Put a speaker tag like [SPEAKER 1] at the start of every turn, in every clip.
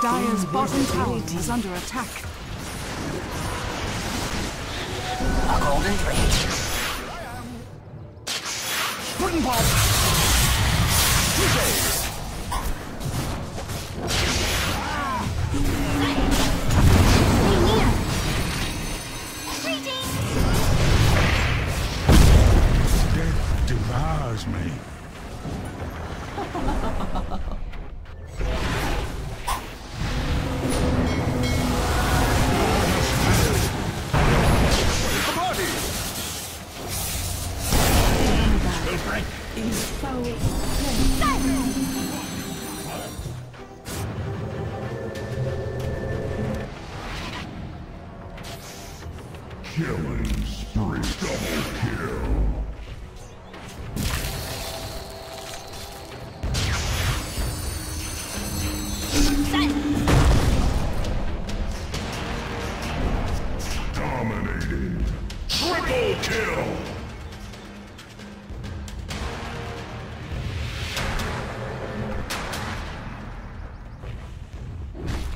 [SPEAKER 1] Dire's bottom tower is under attack.
[SPEAKER 2] A golden blade.
[SPEAKER 3] Wooden. Touche.
[SPEAKER 4] Death devours me. Killing spree. Double kill. Triple kill.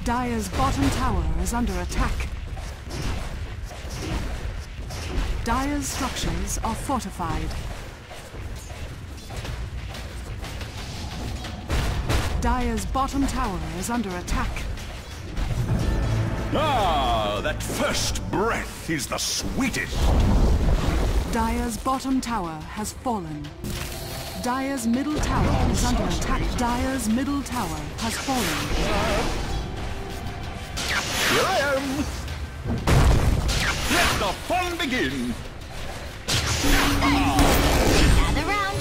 [SPEAKER 1] Dire's bottom tower is under attack. Dire's structures are fortified. Dire's bottom tower is under attack.
[SPEAKER 3] Ah, that first breath is the sweetest.
[SPEAKER 1] Dire's bottom tower has fallen. Dire's middle tower is under attack. Dire's middle tower has fallen.
[SPEAKER 3] Here I am. Let the fun begin.
[SPEAKER 2] Round.